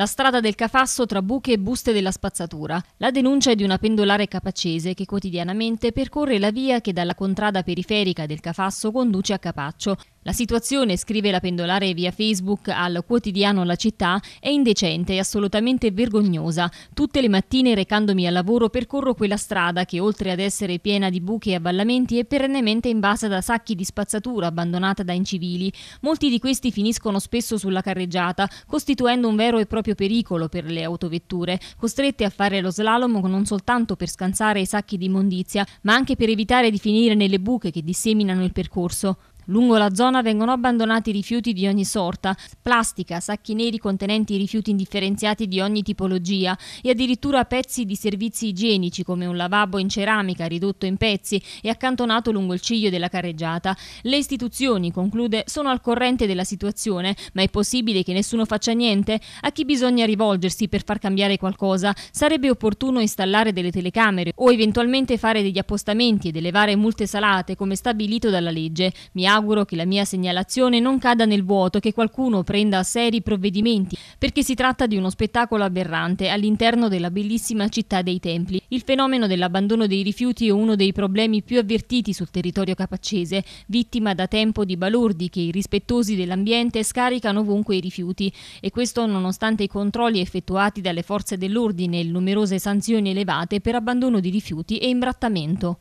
La strada del Cafasso tra buche e buste della spazzatura. La denuncia è di una pendolare capacese che quotidianamente percorre la via che dalla contrada periferica del Cafasso conduce a Capaccio. La situazione, scrive la pendolare via Facebook al quotidiano La Città, è indecente e assolutamente vergognosa. Tutte le mattine recandomi al lavoro percorro quella strada che oltre ad essere piena di buche e avvallamenti è perennemente invasa da sacchi di spazzatura abbandonata da incivili. Molti di questi finiscono spesso sulla carreggiata, costituendo un vero e proprio pericolo per le autovetture, costrette a fare lo slalom non soltanto per scansare i sacchi di immondizia, ma anche per evitare di finire nelle buche che disseminano il percorso. Lungo la zona vengono abbandonati rifiuti di ogni sorta, plastica, sacchi neri contenenti rifiuti indifferenziati di ogni tipologia e addirittura pezzi di servizi igienici come un lavabo in ceramica ridotto in pezzi e accantonato lungo il ciglio della carreggiata. Le istituzioni, conclude, sono al corrente della situazione, ma è possibile che nessuno faccia niente? A chi bisogna rivolgersi per far cambiare qualcosa? Sarebbe opportuno installare delle telecamere o eventualmente fare degli appostamenti ed elevare multe salate come stabilito dalla legge. Mi auguro che la mia segnalazione non cada nel vuoto e che qualcuno prenda seri provvedimenti, perché si tratta di uno spettacolo aberrante all'interno della bellissima città dei templi. Il fenomeno dell'abbandono dei rifiuti è uno dei problemi più avvertiti sul territorio capaccese, vittima da tempo di balordi che, irrispettosi dell'ambiente, scaricano ovunque i rifiuti, e questo nonostante i controlli effettuati dalle forze dell'ordine e le numerose sanzioni elevate per abbandono di rifiuti e imbrattamento.